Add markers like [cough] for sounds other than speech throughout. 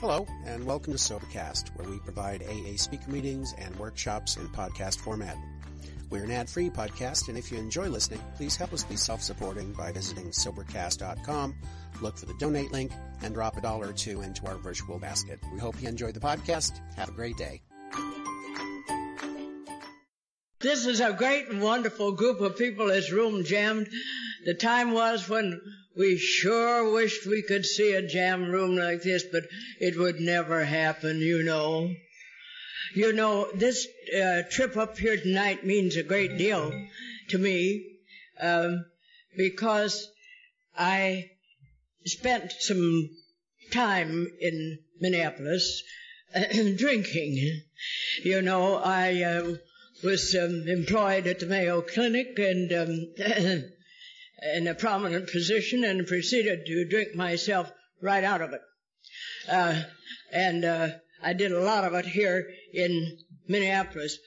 Hello, and welcome to Sobercast, where we provide AA speaker meetings and workshops in podcast format. We're an ad-free podcast, and if you enjoy listening, please help us be self-supporting by visiting Sobercast.com, look for the donate link, and drop a dollar or two into our virtual basket. We hope you enjoy the podcast. Have a great day. This is a great and wonderful group of people. This room jammed. The time was when we sure wished we could see a jam room like this, but it would never happen, you know. You know, this uh, trip up here tonight means a great deal to me um, because I spent some time in Minneapolis [clears throat] drinking. You know, I uh, was um, employed at the Mayo Clinic and um, [clears throat] in a prominent position and proceeded to drink myself right out of it. Uh, and uh, I did a lot of it here in Minneapolis.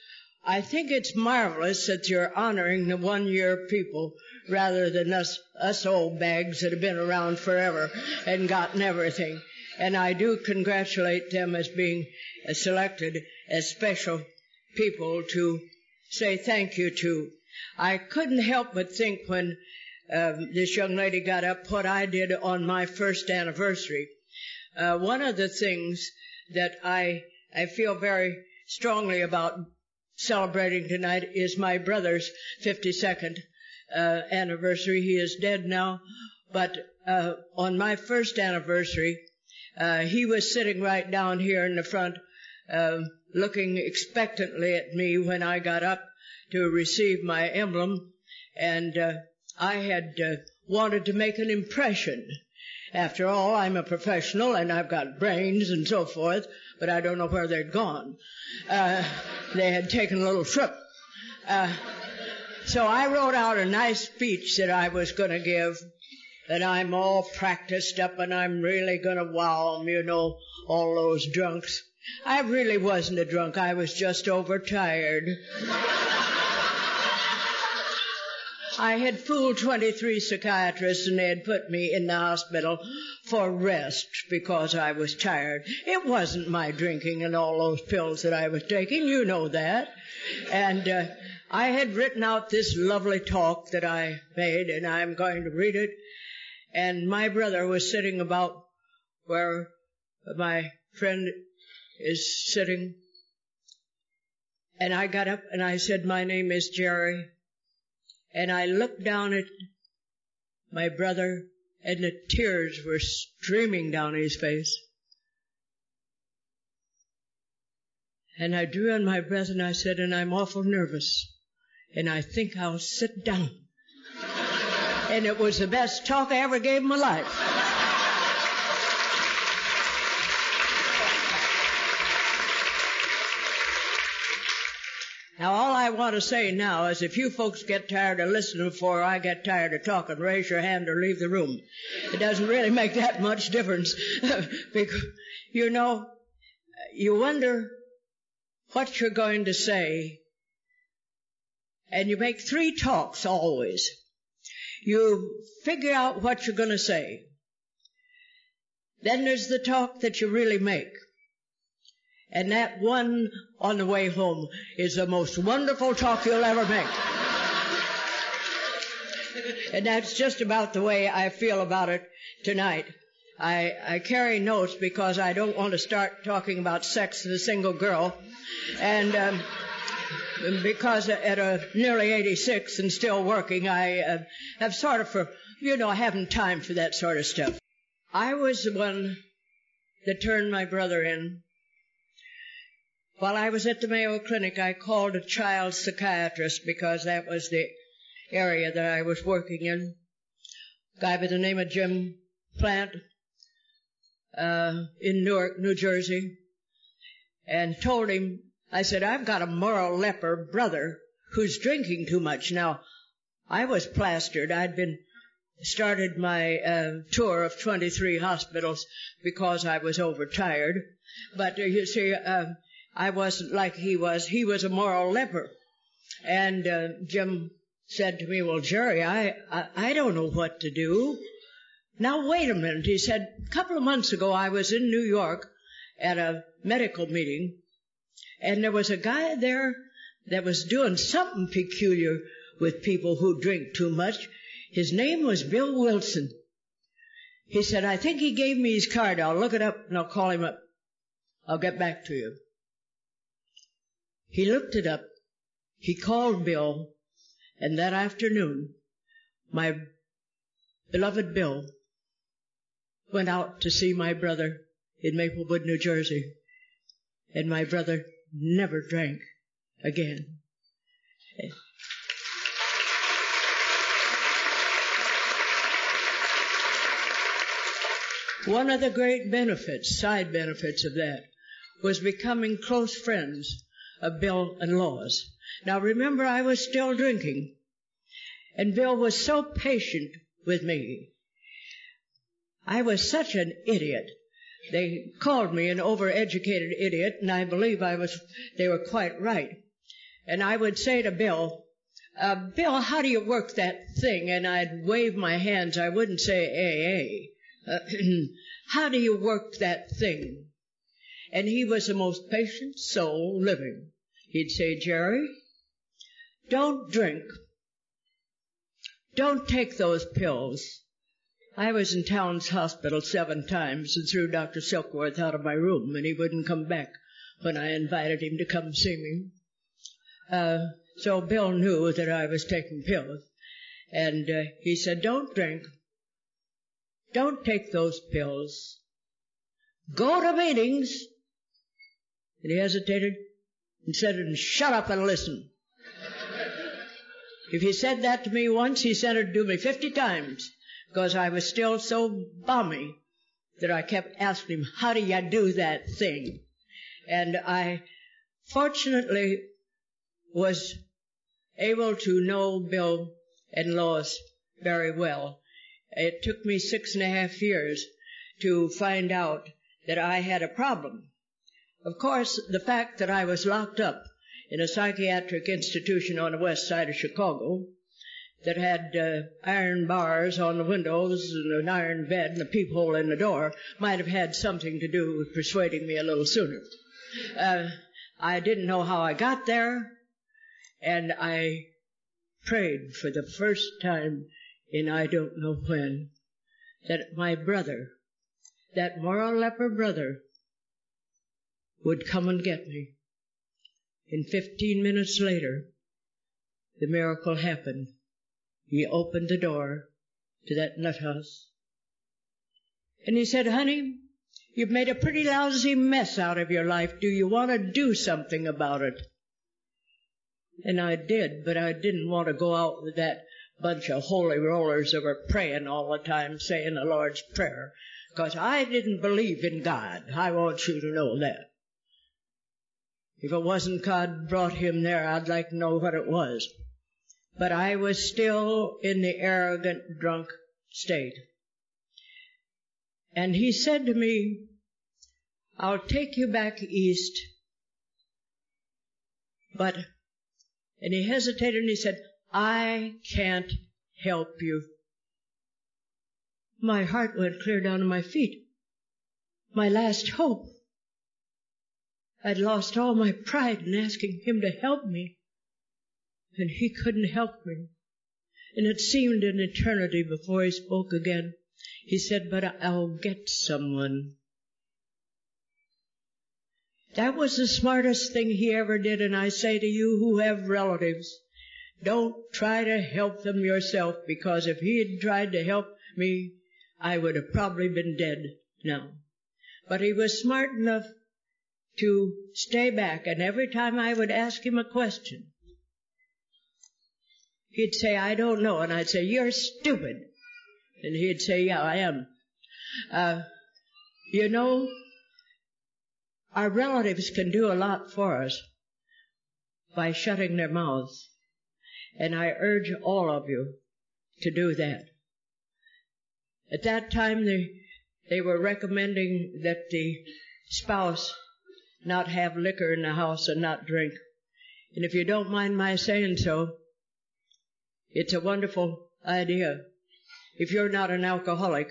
I think it's marvelous that you're honoring the one-year people rather than us us old bags that have been around forever and gotten everything. And I do congratulate them as being selected as special people to say thank you to. I couldn't help but think when um, this young lady got up what I did on my first anniversary. Uh, one of the things that I I feel very strongly about celebrating tonight is my brother's 52nd uh, anniversary. He is dead now, but uh, on my first anniversary, uh, he was sitting right down here in the front, uh, looking expectantly at me when I got up to receive my emblem, and uh, I had uh, wanted to make an impression. After all, I'm a professional and I've got brains and so forth, but I don't know where they'd gone. Uh, they had taken a little trip. Uh, so I wrote out a nice speech that I was going to give, and I'm all practiced up and I'm really going to wow them, you know, all those drunks. I really wasn't a drunk. I was just overtired. [laughs] I had fooled 23 psychiatrists and they had put me in the hospital for rest because I was tired. It wasn't my drinking and all those pills that I was taking. You know that. And uh, I had written out this lovely talk that I made and I'm going to read it. And my brother was sitting about where my friend is sitting. And I got up and I said, my name is Jerry and I looked down at my brother, and the tears were streaming down his face. And I drew in my breath and I said, and I'm awful nervous, and I think I'll sit down. [laughs] and it was the best talk I ever gave in my life. [laughs] Now, all I want to say now is if you folks get tired of listening before I get tired of talking, raise your hand or leave the room. It doesn't really make that much difference. [laughs] because, you know, you wonder what you're going to say. And you make three talks always. You figure out what you're going to say. Then there's the talk that you really make. And that one on the way home is the most wonderful talk you'll ever make. and that's just about the way I feel about it tonight. I, I carry notes because I don't want to start talking about sex with a single girl. And, um, because at a nearly 86 and still working, I uh, have sort of for, you know, I haven't time for that sort of stuff. I was the one that turned my brother in while I was at the Mayo Clinic, I called a child psychiatrist because that was the area that I was working in. A guy by the name of Jim Plant uh, in Newark, New Jersey, and told him, I said, I've got a moral leper brother who's drinking too much. Now, I was plastered. I'd been started my uh, tour of 23 hospitals because I was overtired. But uh, you see, uh, I wasn't like he was. He was a moral leper. And uh, Jim said to me, well, Jerry, I, I, I don't know what to do. Now, wait a minute. He said, a couple of months ago, I was in New York at a medical meeting, and there was a guy there that was doing something peculiar with people who drink too much. His name was Bill Wilson. He said, I think he gave me his card. I'll look it up and I'll call him up. I'll get back to you. He looked it up. He called Bill, and that afternoon, my beloved Bill went out to see my brother in Maplewood, New Jersey, and my brother never drank again. One of the great benefits, side benefits of that, was becoming close friends of Bill and Lois. Now remember, I was still drinking, and Bill was so patient with me. I was such an idiot. They called me an overeducated idiot, and I believe I was, they were quite right. And I would say to Bill, uh, Bill, how do you work that thing? And I'd wave my hands. I wouldn't say AA. Uh, [clears throat] how do you work that thing? And he was the most patient soul living. He'd say, Jerry, don't drink. Don't take those pills. I was in Towns Hospital seven times and threw Dr. Silkworth out of my room, and he wouldn't come back when I invited him to come see me. Uh, so Bill knew that I was taking pills, and uh, he said, "Don't drink. Don't take those pills. Go to meetings." And he hesitated and said, "And shut up and listen." if he said that to me once, he said it to me fifty times because I was still so bummy that I kept asking him, how do you do that thing? And I fortunately was able to know Bill and Lois very well. It took me six and a half years to find out that I had a problem. Of course, the fact that I was locked up in a psychiatric institution on the west side of Chicago that had uh, iron bars on the windows and an iron bed and a peephole in the door might have had something to do with persuading me a little sooner. Uh, I didn't know how I got there, and I prayed for the first time in I don't know when that my brother, that moral leper brother, would come and get me. And 15 minutes later, the miracle happened. He opened the door to that nut house. And he said, honey, you've made a pretty lousy mess out of your life. Do you want to do something about it? And I did, but I didn't want to go out with that bunch of holy rollers that were praying all the time, saying the Lord's Prayer, because I didn't believe in God. I want you to know that. If it wasn't God brought him there, I'd like to know what it was but I was still in the arrogant drunk state. And he said to me, I'll take you back east. But, and he hesitated and he said, I can't help you. My heart went clear down to my feet. My last hope. I'd lost all my pride in asking him to help me and he couldn't help me. And it seemed an eternity before he spoke again. He said, but I'll get someone. That was the smartest thing he ever did, and I say to you who have relatives, don't try to help them yourself, because if he had tried to help me, I would have probably been dead now. But he was smart enough to stay back, and every time I would ask him a question, He'd say, I don't know. And I'd say, you're stupid. And he'd say, yeah, I am. Uh, you know, our relatives can do a lot for us by shutting their mouths. And I urge all of you to do that. At that time, they, they were recommending that the spouse not have liquor in the house and not drink. And if you don't mind my saying so, it's a wonderful idea. If you're not an alcoholic,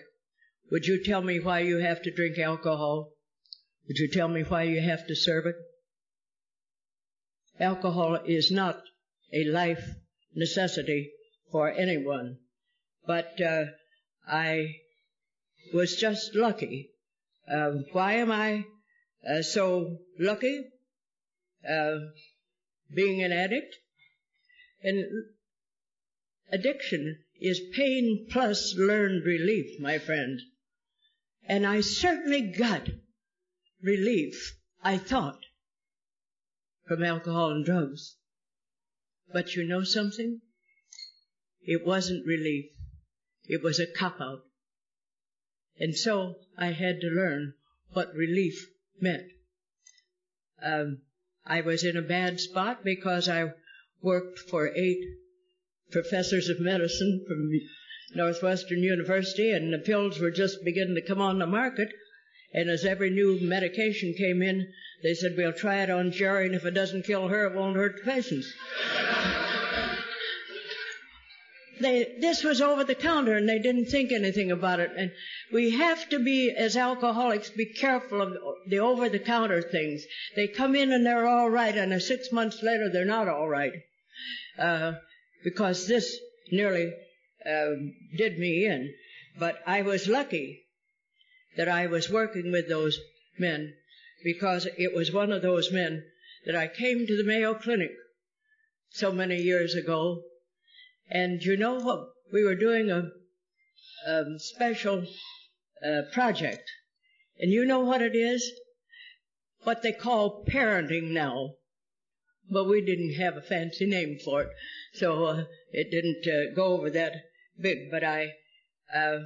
would you tell me why you have to drink alcohol? Would you tell me why you have to serve it? Alcohol is not a life necessity for anyone, but uh, I was just lucky. Uh, why am I uh, so lucky? Uh, being an addict? And addiction is pain plus learned relief, my friend. And I certainly got relief, I thought, from alcohol and drugs. But you know something? It wasn't relief. It was a cop out. And so I had to learn what relief meant. Um, I was in a bad spot because I worked for eight professors of medicine from Northwestern University, and the pills were just beginning to come on the market. And as every new medication came in, they said, we'll try it on Jerry, and if it doesn't kill her, it won't hurt the patients. They, this was over the counter, and they didn't think anything about it. And we have to be, as alcoholics, be careful of the over the counter things. They come in and they're all right, and six months later they're not all right. Uh, because this nearly uh, did me in. But I was lucky that I was working with those men because it was one of those men that I came to the Mayo Clinic so many years ago. And you know what? We were doing a, a special uh, project. And you know what it is? What they call parenting now. But we didn't have a fancy name for it. So uh, it didn't uh, go over that big. But I, uh,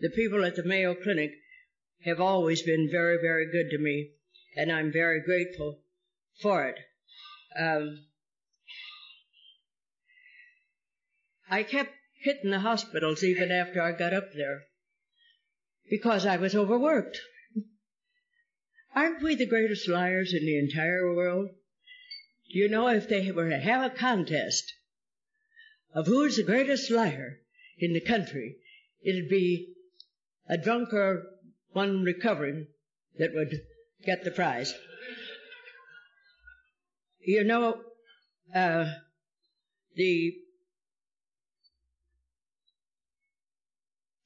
the people at the Mayo Clinic have always been very, very good to me, and I'm very grateful for it. Um, I kept hitting the hospitals even after I got up there because I was overworked. Aren't we the greatest liars in the entire world? You know, if they were to have a contest of who's the greatest liar in the country, it'd be a drunk or one recovering that would get the prize. You know, uh, the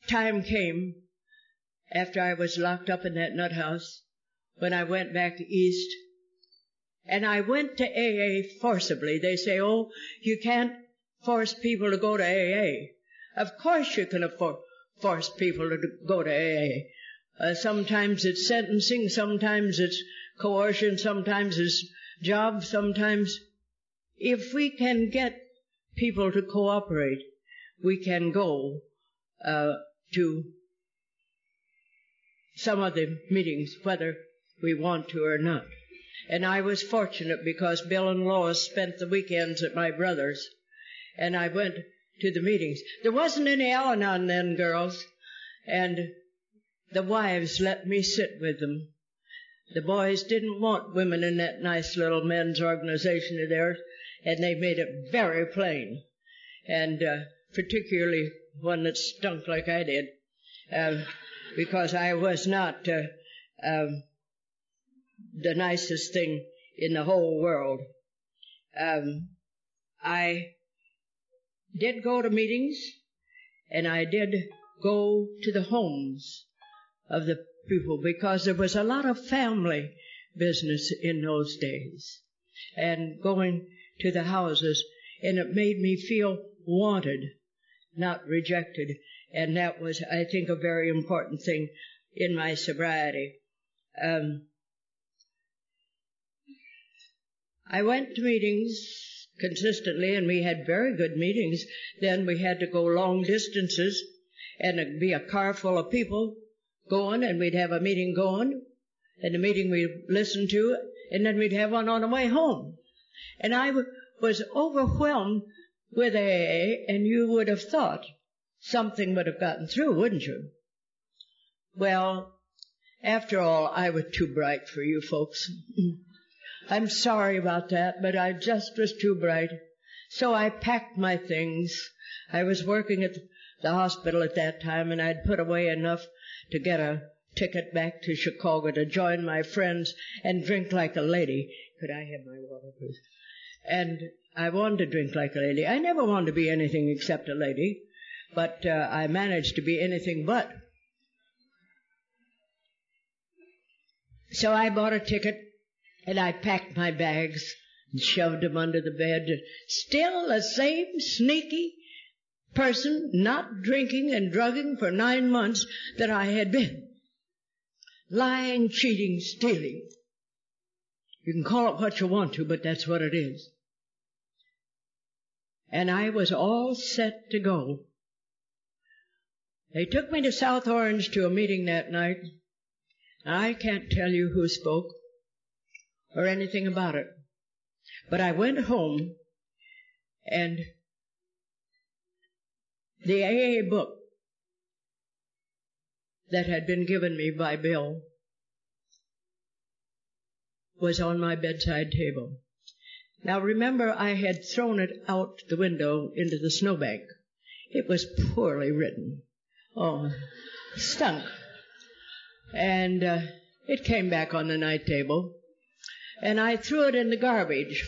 time came after I was locked up in that nut house when I went back east. And I went to AA forcibly. They say, oh, you can't force people to go to AA. Of course you can afford, force people to go to AA. Uh, sometimes it's sentencing, sometimes it's coercion, sometimes it's job, sometimes if we can get people to cooperate, we can go uh, to some of the meetings, whether we want to or not. And I was fortunate because Bill and Lois spent the weekends at my brother's, and I went to the meetings. There wasn't any Al-Anon then, girls, and the wives let me sit with them. The boys didn't want women in that nice little men's organization of theirs, and they made it very plain, and uh, particularly one that stunk like I did, uh, because I was not uh, um, the nicest thing in the whole world. Um, I did go to meetings, and I did go to the homes of the people because there was a lot of family business in those days, and going to the houses, and it made me feel wanted, not rejected, and that was, I think, a very important thing in my sobriety. Um, I went to meetings consistently, and we had very good meetings. Then we had to go long distances, and it'd be a car full of people going, and we'd have a meeting going, and the meeting we'd listen to, and then we'd have one on the way home. And I w- was overwhelmed with AA, and you would have thought something would have gotten through, wouldn't you? Well, after all, I was too bright for you folks. [laughs] I'm sorry about that, but I just was too bright. So I packed my things. I was working at the hospital at that time and I'd put away enough to get a ticket back to Chicago to join my friends and drink like a lady. Could I have my water, please? And I wanted to drink like a lady. I never wanted to be anything except a lady, but uh, I managed to be anything but. So I bought a ticket and I packed my bags and shoved them under the bed. Still the same sneaky person, not drinking and drugging for nine months that I had been. Lying, cheating, stealing. You can call it what you want to, but that's what it is. And I was all set to go. They took me to South Orange to a meeting that night. I can't tell you who spoke or anything about it. But I went home and the AA book that had been given me by Bill was on my bedside table. Now remember, I had thrown it out the window into the snowbank. It was poorly written. Oh, stunk. And uh, it came back on the night table and I threw it in the garbage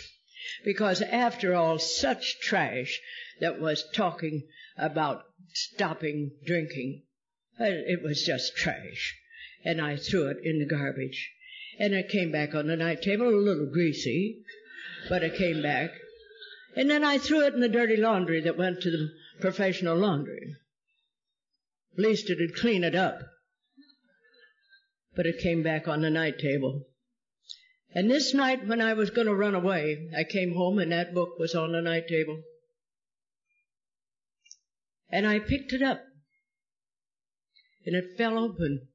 because after all, such trash that was talking about stopping drinking, uh, it was just trash. And I threw it in the garbage. And it came back on the night table, a little greasy, but it came back. And then I threw it in the dirty laundry that went to the professional laundry. At least it'd clean it up. But it came back on the night table. And this night when I was going to run away, I came home and that book was on the night table. And I picked it up. And it fell open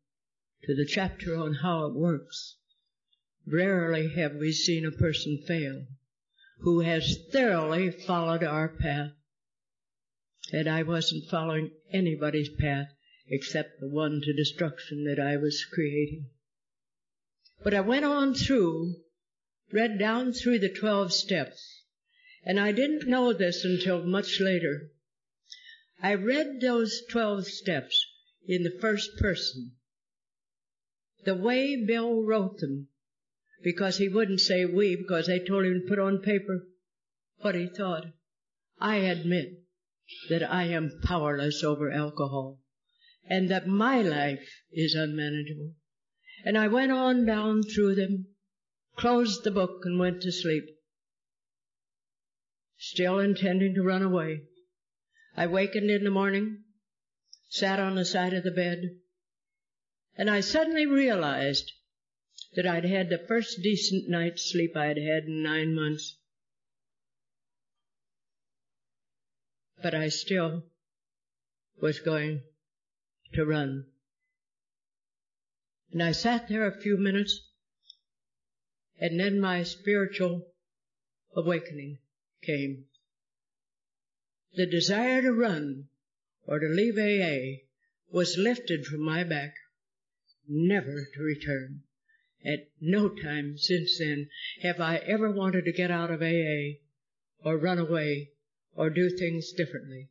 to the chapter on how it works. Rarely have we seen a person fail who has thoroughly followed our path. And I wasn't following anybody's path except the one to destruction that I was creating. But I went on through, read down through the 12 steps, and I didn't know this until much later. I read those 12 steps in the first person. The way Bill wrote them, because he wouldn't say we, because they told him to put on paper what he thought. I admit that I am powerless over alcohol and that my life is unmanageable. And I went on down through them, closed the book, and went to sleep. Still intending to run away. I wakened in the morning, sat on the side of the bed, and I suddenly realized that I'd had the first decent night's sleep I'd had in nine months. But I still was going to run. And I sat there a few minutes, and then my spiritual awakening came. The desire to run or to leave AA was lifted from my back, never to return. At no time since then have I ever wanted to get out of AA or run away or do things differently.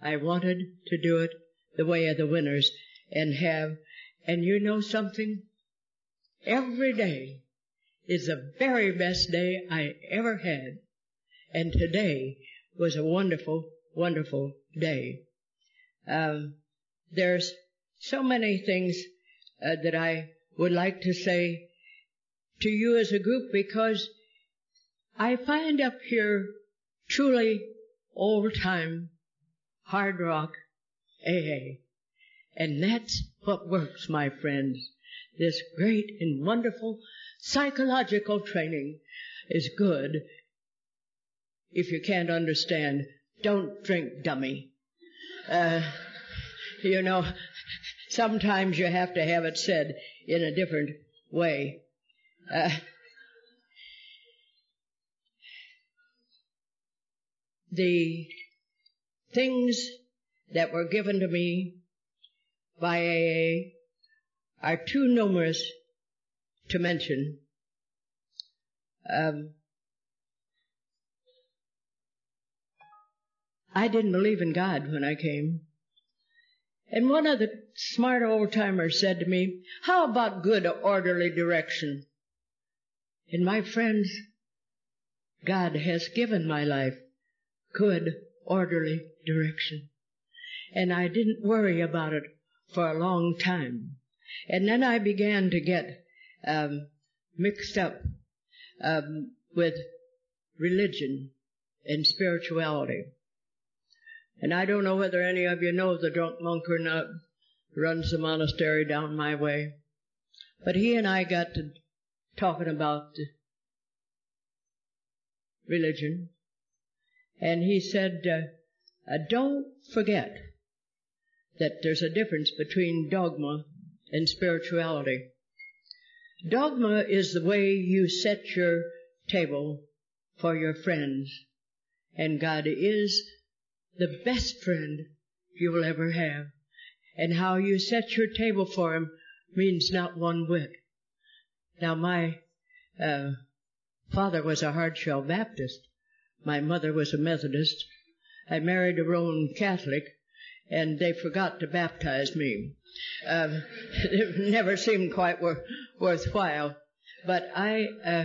I wanted to do it the way of the winners and have and you know something? Every day is the very best day I ever had. And today was a wonderful, wonderful day. Um, there's so many things uh, that I would like to say to you as a group because I find up here truly old time hard rock AA. And that's what works, my friends. This great and wonderful psychological training is good. If you can't understand, don't drink dummy. Uh, you know, sometimes you have to have it said in a different way. Uh, the things that were given to me by AA are too numerous to mention. Um, I didn't believe in God when I came. And one of the smart old timer said to me, how about good orderly direction? And my friends, God has given my life good orderly direction. And I didn't worry about it for a long time. And then I began to get um, mixed up um, with religion and spirituality. And I don't know whether any of you know the drunk monk or not, runs the monastery down my way. But he and I got to talking about religion. And he said, uh, uh, don't forget that there's a difference between dogma and spirituality. Dogma is the way you set your table for your friends. And God is the best friend you will ever have. And how you set your table for Him means not one whit. Now my uh, father was a hard-shell Baptist. My mother was a Methodist. I married a Roman Catholic, and they forgot to baptize me. Um, [laughs] it never seemed quite wor- worthwhile. But I, uh,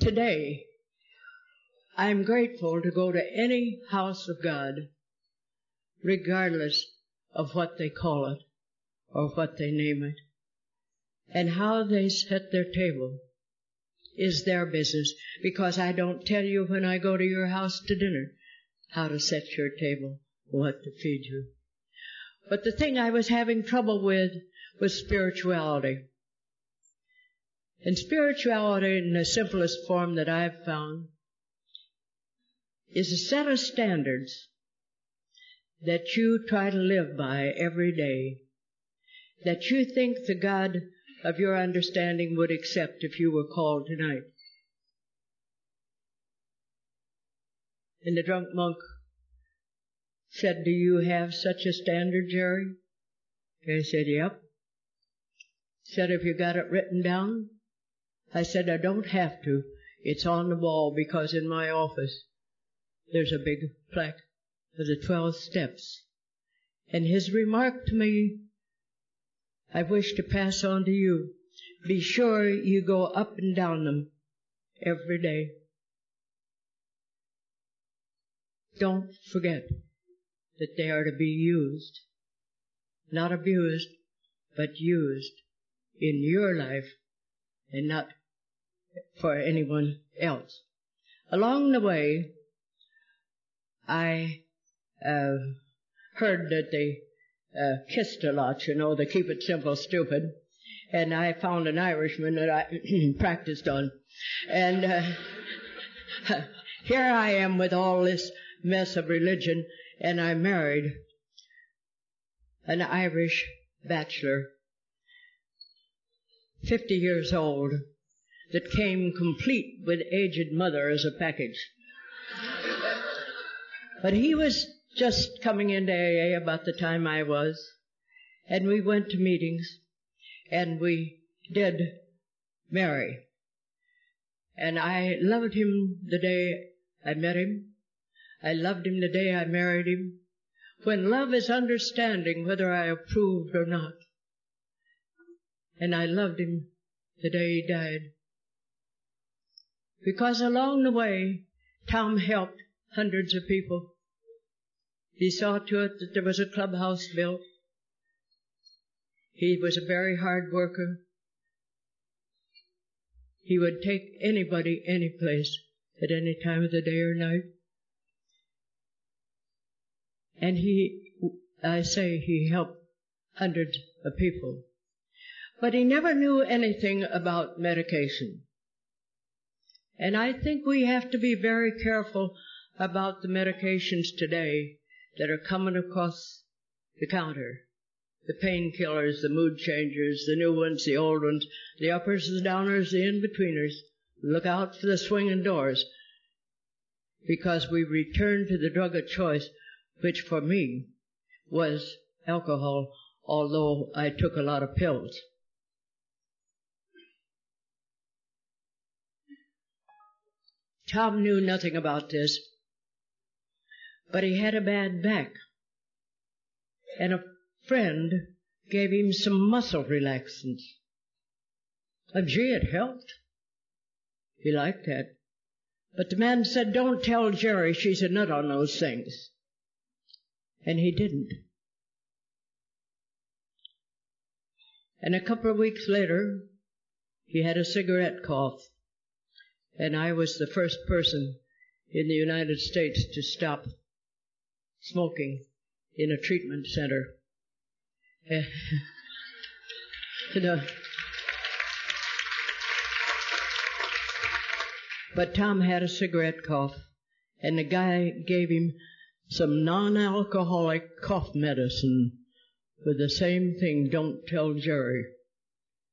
today, I'm grateful to go to any house of God, regardless of what they call it or what they name it. And how they set their table is their business because I don't tell you when I go to your house to dinner how to set your table, what to feed you. But the thing I was having trouble with was spirituality. And spirituality in the simplest form that I've found is a set of standards that you try to live by every day, that you think the God of your understanding would accept if you were called tonight. And the drunk monk said, Do you have such a standard, Jerry? I said, Yep. Said, Have you got it written down? I said, I don't have to. It's on the wall because in my office there's a big plaque of the 12 steps. And his remark to me, I wish to pass on to you. Be sure you go up and down them every day. Don't forget that they are to be used, not abused, but used in your life and not for anyone else. Along the way, I uh, heard that they uh, kissed a lot, you know, they keep it simple, stupid. And I found an Irishman that I [clears throat] practiced on. And uh, [laughs] here I am with all this mess of religion, and I married an Irish bachelor, 50 years old, that came complete with aged mother as a package. But he was just coming into AA about the time I was, and we went to meetings, and we did marry. And I loved him the day I met him. I loved him the day I married him. When love is understanding whether I approved or not. And I loved him the day he died. Because along the way, Tom helped hundreds of people. He saw to it that there was a clubhouse built. He was a very hard worker. He would take anybody any place at any time of the day or night. And he, I say, he helped hundreds of people. But he never knew anything about medication. And I think we have to be very careful about the medications today that are coming across the counter. The painkillers, the mood changers, the new ones, the old ones, the uppers, the downers, the in-betweeners. Look out for the swinging doors. Because we return to the drug of choice, which for me was alcohol, although I took a lot of pills. Tom knew nothing about this but he had a bad back. And a friend gave him some muscle relaxants. And gee, it helped. He liked that. But the man said, don't tell Jerry she's a nut on those things. And he didn't. And a couple of weeks later, he had a cigarette cough. And I was the first person in the United States to stop smoking in a treatment center. Eh. [laughs] know, but Tom had a cigarette cough, and the guy gave him some non-alcoholic cough medicine with the same thing, don't tell Jerry.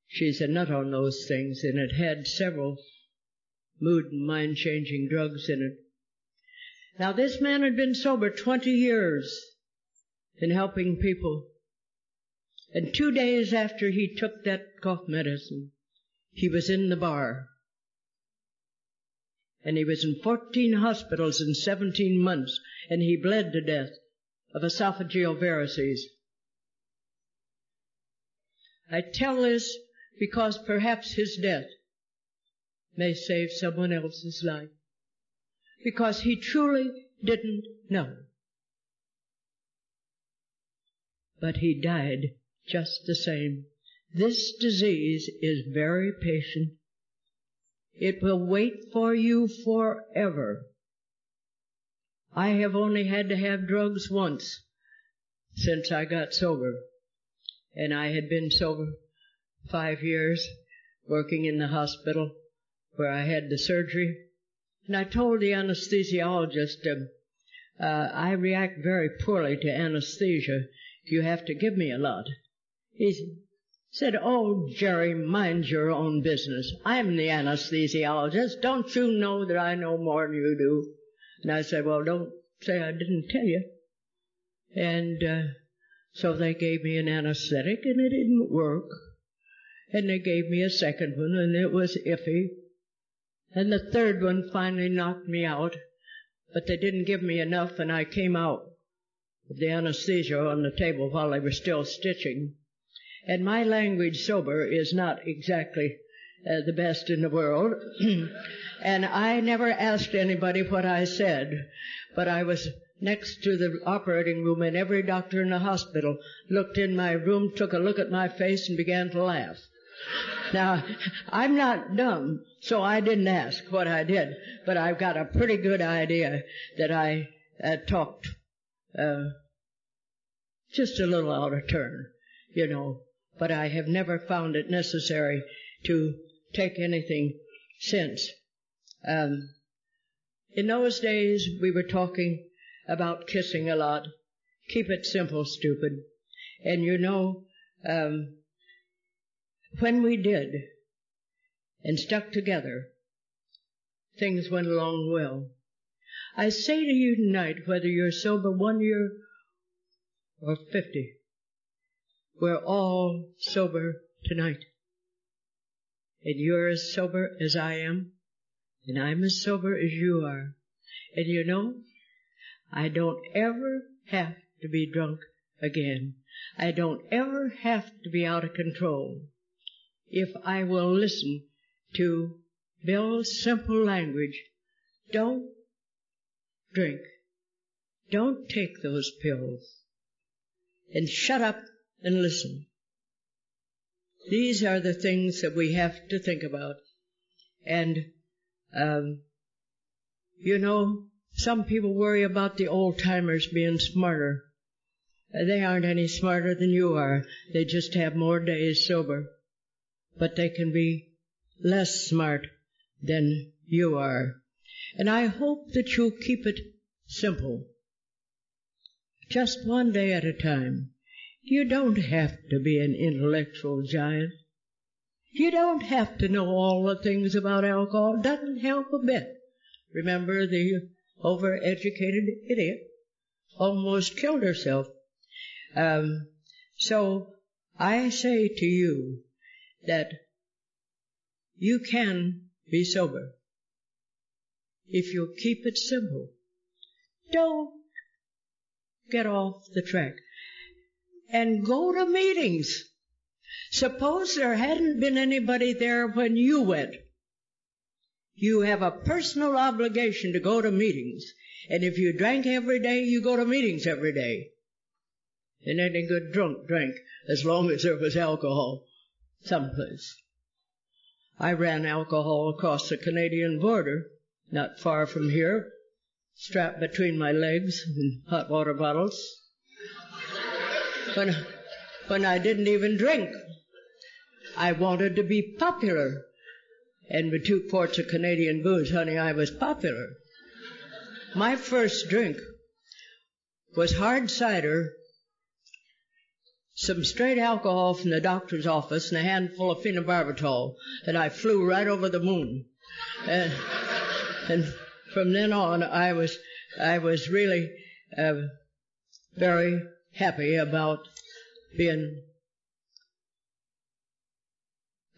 She's a nut on those things, and it had several mood and mind changing drugs in it. Now this man had been sober 20 years in helping people. And two days after he took that cough medicine, he was in the bar. And he was in 14 hospitals in 17 months, and he bled to death of esophageal varices. I tell this because perhaps his death may save someone else's life. Because he truly didn't know. But he died just the same. This disease is very patient. It will wait for you forever. I have only had to have drugs once since I got sober. And I had been sober five years, working in the hospital where I had the surgery. And I told the anesthesiologist, uh, uh, I react very poorly to anesthesia. You have to give me a lot. He said, Oh, Jerry, mind your own business. I'm the anesthesiologist. Don't you know that I know more than you do? And I said, Well, don't say I didn't tell you. And uh, so they gave me an anesthetic, and it didn't work. And they gave me a second one, and it was iffy. And the third one finally knocked me out, but they didn't give me enough, and I came out with the anesthesia on the table while they were still stitching. And my language sober is not exactly uh, the best in the world. [clears throat] and I never asked anybody what I said, but I was next to the operating room and every doctor in the hospital looked in my room, took a look at my face and began to laugh. Now, I'm not dumb, so I didn't ask what I did, but I've got a pretty good idea that I uh, talked uh, just a little out of turn, you know, but I have never found it necessary to take anything since. Um, in those days, we were talking about kissing a lot. Keep it simple, stupid. And you know, um, when we did and stuck together, things went along well. I say to you tonight, whether you're sober one year or 50, we're all sober tonight. And you're as sober as I am, and I'm as sober as you are. And you know, I don't ever have to be drunk again. I don't ever have to be out of control if I will listen to Bill's simple language. Don't drink. Don't take those pills. And shut up and listen. These are the things that we have to think about. And, um, you know, some people worry about the old timers being smarter. They aren't any smarter than you are. They just have more days sober but they can be less smart than you are. And I hope that you'll keep it simple. Just one day at a time. You don't have to be an intellectual giant. You don't have to know all the things about alcohol. It doesn't help a bit. Remember the overeducated idiot almost killed herself. Um, so I say to you, that you can be sober if you keep it simple. Don't get off the track. and go to meetings. Suppose there hadn't been anybody there when you went. You have a personal obligation to go to meetings. And if you drank every day, you go to meetings every day. And any good drunk drank as long as there was alcohol someplace. I ran alcohol across the Canadian border, not far from here, strapped between my legs in hot water bottles. When, when I didn't even drink, I wanted to be popular. And with two quarts of Canadian booze, honey, I was popular. My first drink was hard cider, some straight alcohol from the doctor's office, and a handful of phenobarbital, and I flew right over the moon. And, and from then on, I was I was really uh, very happy about being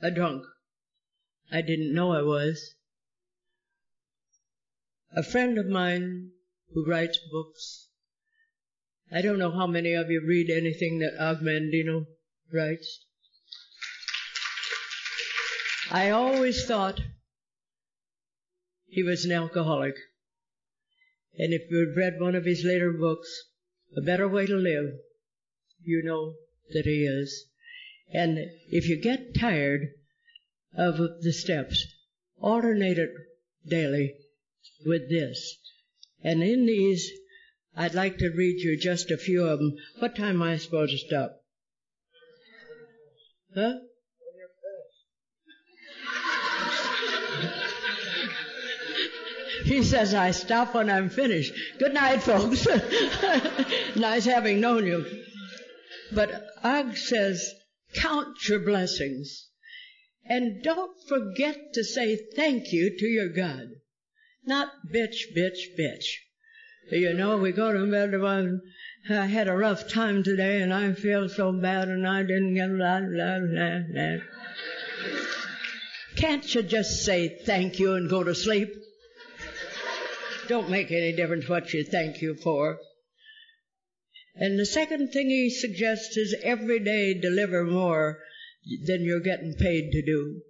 a drunk. I didn't know I was. A friend of mine who writes books. I don't know how many of you read anything that Og Mandino writes. I always thought he was an alcoholic. And if you've read one of his later books, A Better Way to Live, you know that he is. And if you get tired of the steps, alternate it daily with this. And in these, I'd like to read you just a few of them. What time am I supposed to stop? Huh? [laughs] He says I stop when I'm finished. Good night, folks. [laughs] nice having known you. But Og says, count your blessings. And don't forget to say thank you to your God. Not bitch, bitch, bitch. You know, we go to bed about, I had a rough time today and I feel so bad and I didn't get blah, blah, blah, blah. Can't you just say thank you and go to sleep? Don't make any difference what you thank you for. And the second thing he suggests is every day deliver more than you're getting paid to do.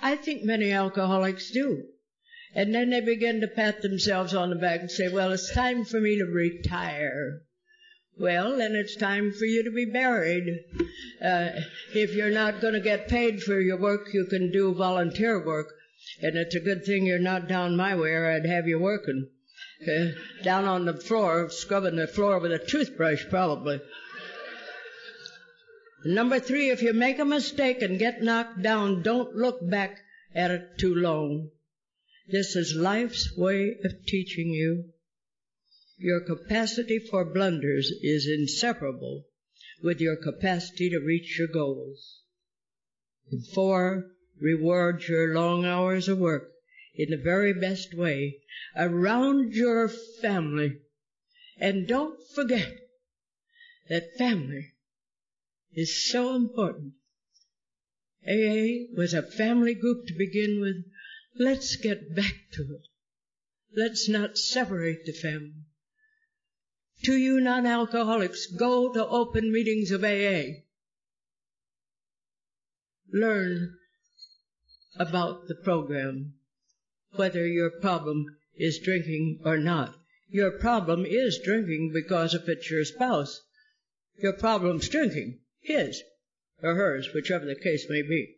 I think many alcoholics do. And then they begin to pat themselves on the back and say, well, it's time for me to retire. Well, then it's time for you to be buried. Uh, if you're not going to get paid for your work, you can do volunteer work. And it's a good thing you're not down my way or I'd have you working. Uh, down on the floor, scrubbing the floor with a toothbrush, probably. Number three, if you make a mistake and get knocked down, don't look back at it too long. This is life's way of teaching you. Your capacity for blunders is inseparable with your capacity to reach your goals. And four, reward your long hours of work in the very best way around your family. And don't forget that family is so important. AA was a family group to begin with. Let's get back to it. Let's not separate the family. To you non-alcoholics, go to open meetings of AA. Learn about the program, whether your problem is drinking or not. Your problem is drinking because if it's your spouse, your problem's drinking, his or hers, whichever the case may be.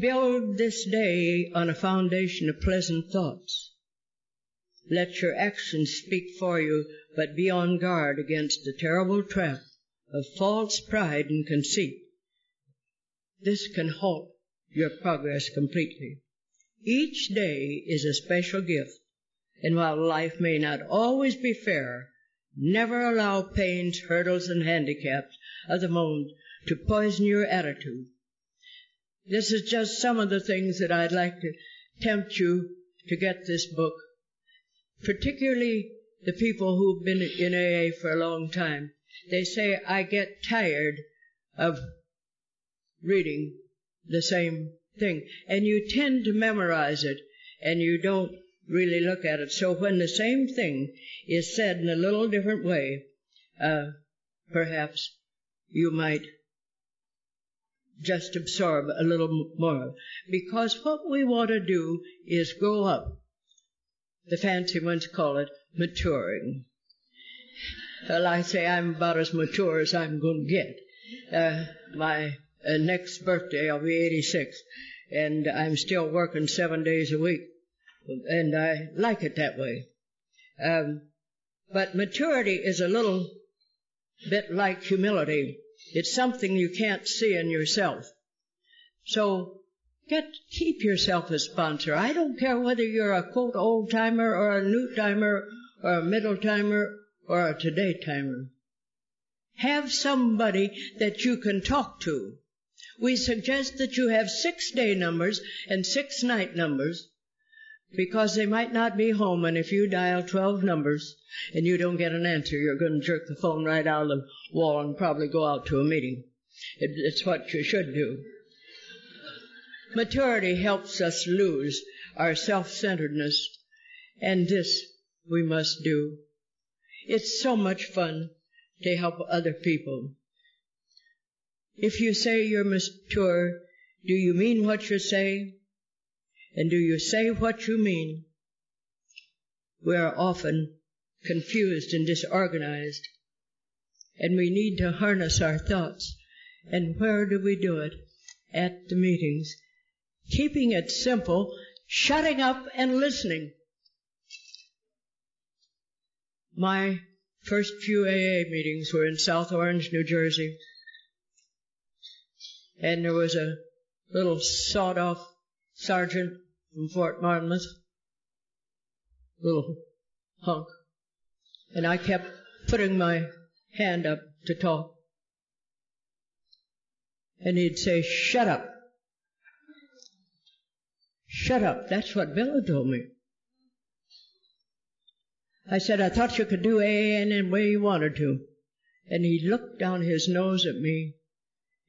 Build this day on a foundation of pleasant thoughts. Let your actions speak for you, but be on guard against the terrible trap of false pride and conceit. This can halt your progress completely. Each day is a special gift, and while life may not always be fair, never allow pains, hurdles, and handicaps of the moment to poison your attitude. This is just some of the things that I'd like to tempt you to get this book, particularly the people who've been in AA for a long time. They say, I get tired of reading the same thing. And you tend to memorize it and you don't really look at it. So when the same thing is said in a little different way, uh, perhaps you might just absorb a little more. Because what we want to do is grow up. The fancy ones call it maturing. Well, I say I'm about as mature as I'm going to get. Uh, my uh, next birthday, I'll be 86, and I'm still working seven days a week, and I like it that way. Um, but maturity is a little bit like humility. It's something you can't see in yourself. So get keep yourself a sponsor. I don't care whether you're a quote old timer or a new timer or a middle timer or a today timer. Have somebody that you can talk to. We suggest that you have six day numbers and six night numbers because they might not be home and if you dial 12 numbers and you don't get an answer, you're going to jerk the phone right out of the wall and probably go out to a meeting. It, it's what you should do. Maturity helps us lose our self-centeredness and this we must do. It's so much fun to help other people. If you say you're mature, do you mean what you say? And do you say what you mean? We are often confused and disorganized, and we need to harness our thoughts. And where do we do it? At the meetings. Keeping it simple, shutting up and listening. My first few AA meetings were in South Orange, New Jersey. And there was a little sawed off sergeant from Fort Monmouth, little hunk. And I kept putting my hand up to talk. And he'd say, shut up. Shut up. That's what Bella told me. I said, I thought you could do AA any way you wanted to. And he looked down his nose at me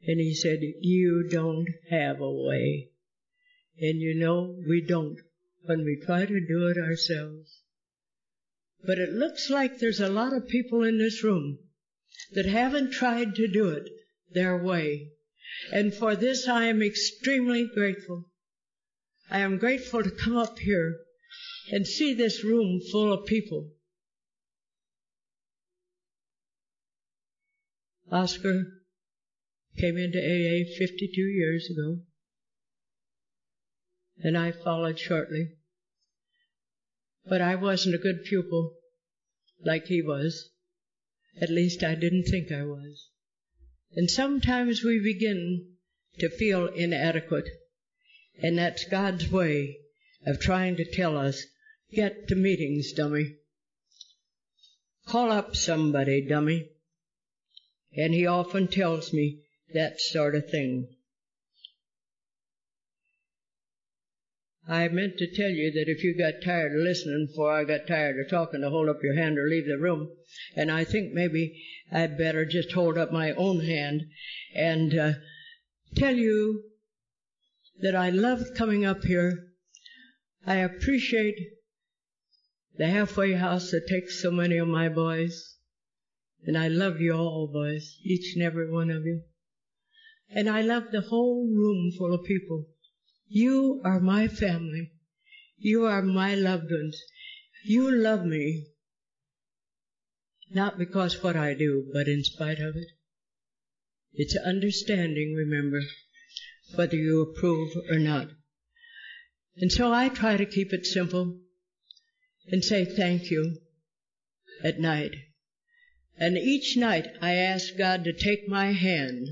and he said, you don't have a way. And you know, we don't when we try to do it ourselves. But it looks like there's a lot of people in this room that haven't tried to do it their way. And for this I am extremely grateful. I am grateful to come up here and see this room full of people. Oscar came into AA 52 years ago, and I followed shortly. But I wasn't a good pupil like he was. At least I didn't think I was. And sometimes we begin to feel inadequate, and that's God's way of trying to tell us Get to meetings, dummy. Call up somebody, dummy. And he often tells me that sort of thing. I meant to tell you that if you got tired of listening before I got tired of talking to hold up your hand or leave the room. And I think maybe I'd better just hold up my own hand and uh, tell you that I loved coming up here. I appreciate the halfway house that takes so many of my boys. And I love you all, boys, each and every one of you. And I love the whole room full of people. You are my family. You are my loved ones. You love me. Not because what I do, but in spite of it. It's understanding, remember, whether you approve or not. And so I try to keep it simple and say thank you at night. And each night I ask God to take my hand.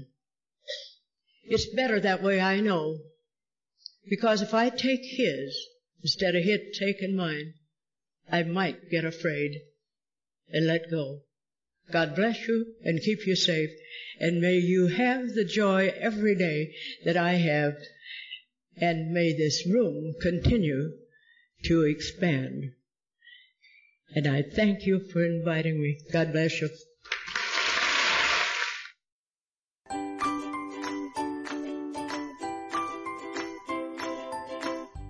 It's better that way, I know. Because if I take His instead of His taking mine, I might get afraid and let go. God bless you and keep you safe. And may you have the joy every day that I have. And may this room continue to expand. And I thank you for inviting me. God bless you.